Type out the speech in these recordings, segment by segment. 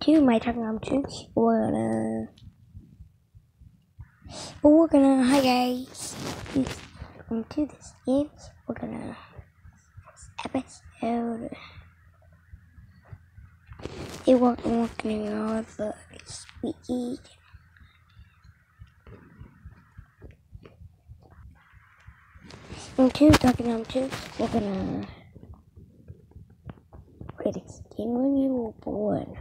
to my Telegram tunes. We're gonna. Oh, we're gonna. Hi guys. Welcome to this game. We're gonna. Episode. It won't working out, but it's sweet. Into Telegram tunes. We're gonna. Wait, it's game when you were born.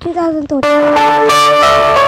2000 도리.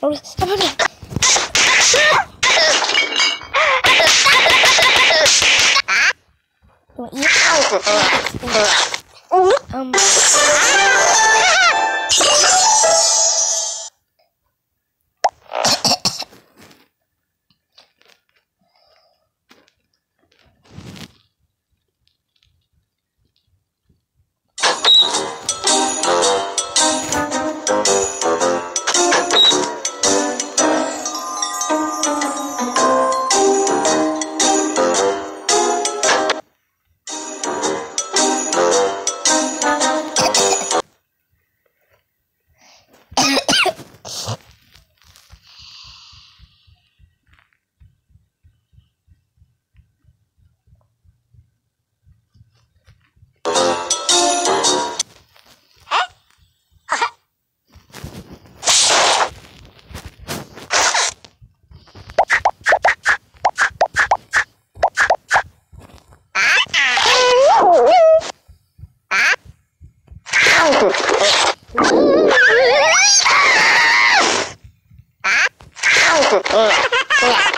不是，啊不是。怎么一套？ほら。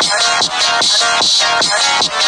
I'm sorry.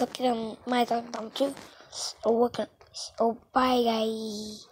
tô querendo mais um tio. Ou, ou pai aí.